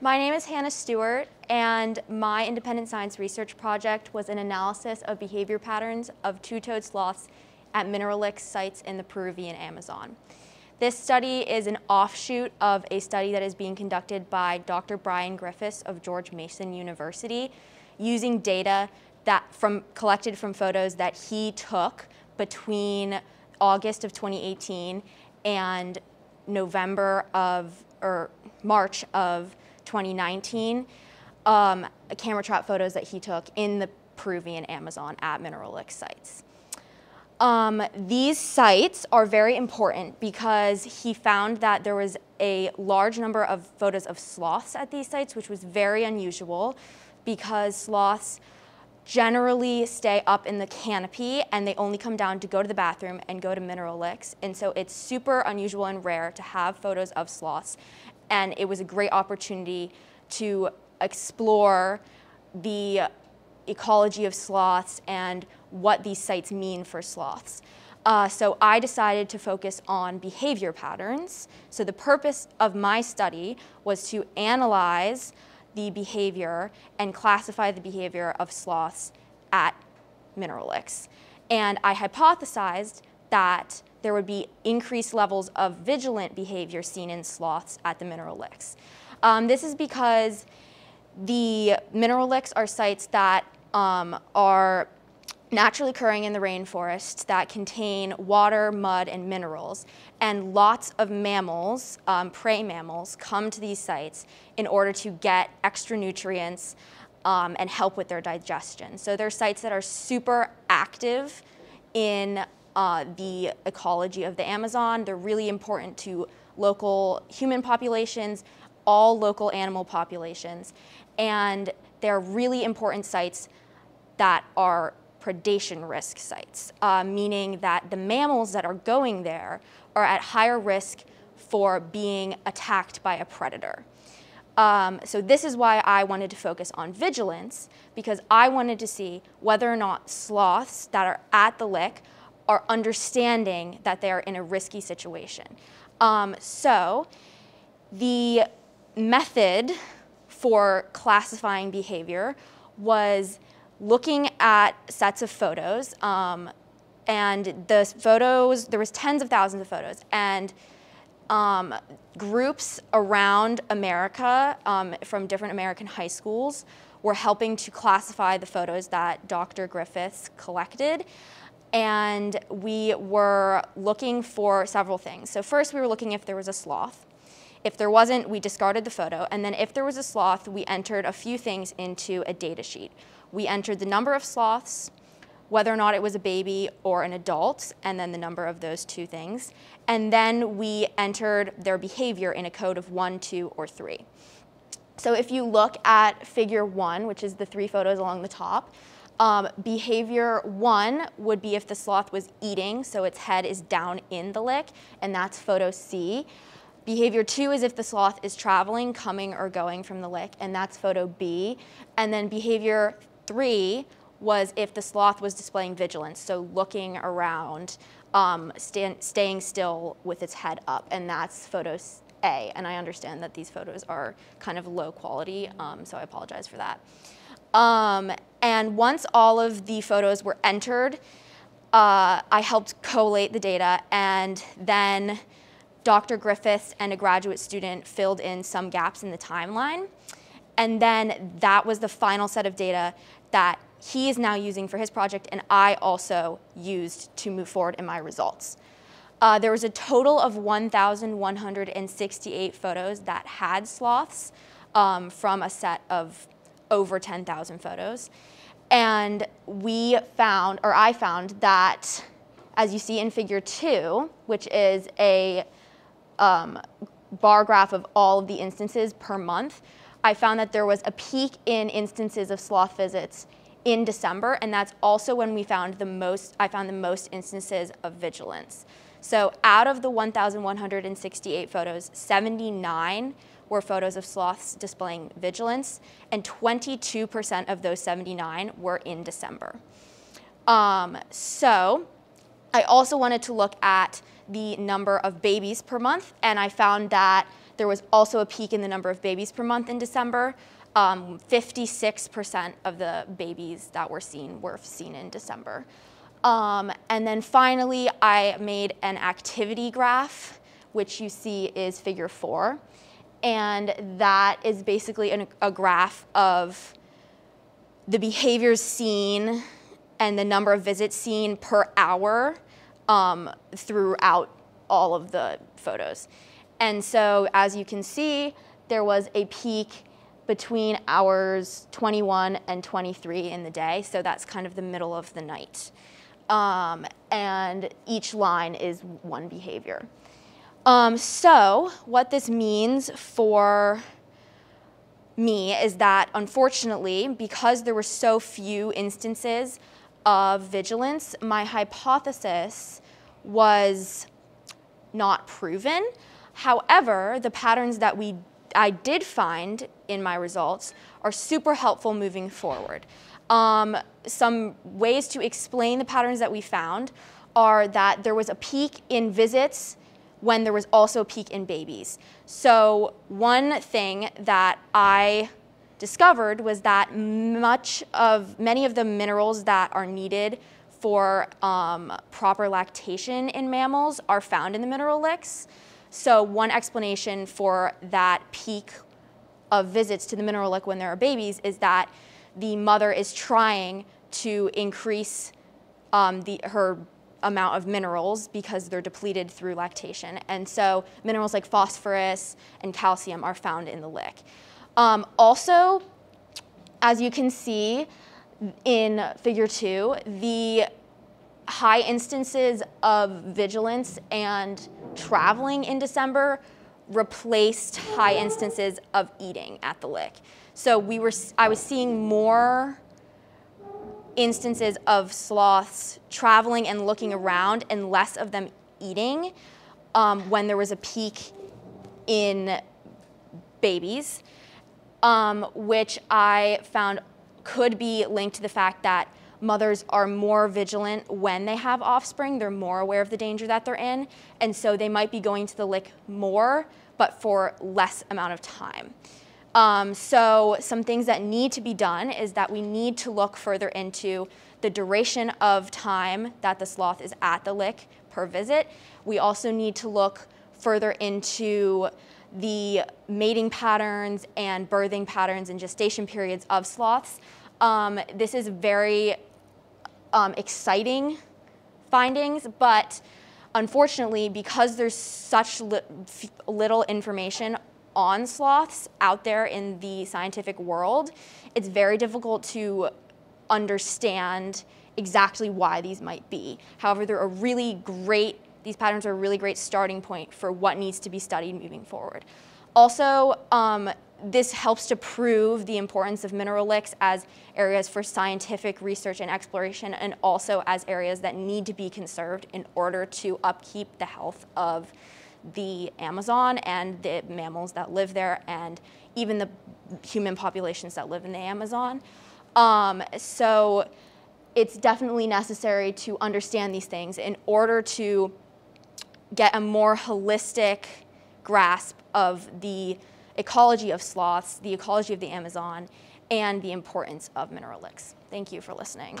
My name is Hannah Stewart, and my independent science research project was an analysis of behavior patterns of two-toed sloths at mineral licks sites in the Peruvian Amazon. This study is an offshoot of a study that is being conducted by Dr. Brian Griffiths of George Mason University using data that from collected from photos that he took between August of 2018 and November of or March of 2019 um, camera trap photos that he took in the Peruvian Amazon at mineral lick sites. Um, these sites are very important because he found that there was a large number of photos of sloths at these sites, which was very unusual because sloths generally stay up in the canopy and they only come down to go to the bathroom and go to mineral licks. And so it's super unusual and rare to have photos of sloths and it was a great opportunity to explore the ecology of sloths and what these sites mean for sloths. Uh, so I decided to focus on behavior patterns. So the purpose of my study was to analyze the behavior and classify the behavior of sloths at mineral licks. And I hypothesized that there would be increased levels of vigilant behavior seen in sloths at the mineral licks. Um, this is because the mineral licks are sites that um, are naturally occurring in the rainforest that contain water, mud, and minerals. And lots of mammals, um, prey mammals, come to these sites in order to get extra nutrients um, and help with their digestion. So they're sites that are super active in uh, the ecology of the Amazon. They're really important to local human populations, all local animal populations. And they're really important sites that are predation risk sites, uh, meaning that the mammals that are going there are at higher risk for being attacked by a predator. Um, so this is why I wanted to focus on vigilance, because I wanted to see whether or not sloths that are at the lick are understanding that they're in a risky situation. Um, so the method for classifying behavior was looking at sets of photos um, and the photos, there was tens of thousands of photos and um, groups around America um, from different American high schools were helping to classify the photos that Dr. Griffiths collected and we were looking for several things. So first we were looking if there was a sloth. If there wasn't, we discarded the photo. And then if there was a sloth, we entered a few things into a data sheet. We entered the number of sloths, whether or not it was a baby or an adult, and then the number of those two things. And then we entered their behavior in a code of one, two, or three. So if you look at figure one, which is the three photos along the top, um, behavior one would be if the sloth was eating, so its head is down in the lick, and that's photo C. Behavior two is if the sloth is traveling, coming or going from the lick, and that's photo B. And then behavior three was if the sloth was displaying vigilance, so looking around, um, stand, staying still with its head up, and that's photo A. And I understand that these photos are kind of low quality, um, so I apologize for that. Um, and once all of the photos were entered, uh, I helped collate the data and then Dr. Griffiths and a graduate student filled in some gaps in the timeline. And then that was the final set of data that he is now using for his project and I also used to move forward in my results. Uh, there was a total of 1,168 photos that had sloths um, from a set of over 10,000 photos. And we found, or I found that, as you see in figure two, which is a um, bar graph of all of the instances per month, I found that there was a peak in instances of sloth visits in December, and that's also when we found the most, I found the most instances of vigilance. So out of the 1,168 photos, 79 were photos of sloths displaying vigilance, and 22% of those 79 were in December. Um, so I also wanted to look at the number of babies per month, and I found that There was also a peak in the number of babies per month in December. 56% um, of the babies that were seen were seen in December. Um, and then finally, I made an activity graph, which you see is figure four. And that is basically an, a graph of the behaviors seen and the number of visits seen per hour um, throughout all of the photos. And so as you can see, there was a peak between hours 21 and 23 in the day. So that's kind of the middle of the night. Um, and each line is one behavior. Um, so what this means for me is that unfortunately, because there were so few instances of vigilance, my hypothesis was not proven. However, the patterns that we I did find in my results are super helpful moving forward. Um, some ways to explain the patterns that we found are that there was a peak in visits when there was also a peak in babies. So one thing that I discovered was that much of many of the minerals that are needed for um, proper lactation in mammals are found in the mineral licks. So one explanation for that peak of visits to the mineral lick when there are babies is that the mother is trying to increase um, the, her amount of minerals because they're depleted through lactation. And so minerals like phosphorus and calcium are found in the lick. Um, also, as you can see in figure two, the high instances of vigilance and traveling in December replaced high instances of eating at the lick. So we were, I was seeing more instances of sloths traveling and looking around and less of them eating um, when there was a peak in babies um, which I found could be linked to the fact that mothers are more vigilant when they have offspring. They're more aware of the danger that they're in. And so they might be going to the lick more, but for less amount of time. Um, so some things that need to be done is that we need to look further into the duration of time that the sloth is at the lick per visit. We also need to look further into the mating patterns and birthing patterns and gestation periods of sloths. Um, this is very um, exciting findings, but unfortunately, because there's such li little information on sloths out there in the scientific world, it's very difficult to understand exactly why these might be. However, they're a really great these patterns are a really great starting point for what needs to be studied moving forward. Also, um, this helps to prove the importance of mineral licks as areas for scientific research and exploration and also as areas that need to be conserved in order to upkeep the health of the Amazon and the mammals that live there and even the human populations that live in the Amazon. Um, so it's definitely necessary to understand these things in order to get a more holistic grasp of the ecology of sloths, the ecology of the Amazon, and the importance of mineral licks. Thank you for listening.